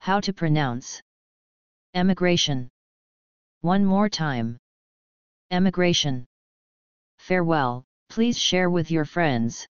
How to pronounce emigration. One more time. Emigration. Farewell, please share with your friends.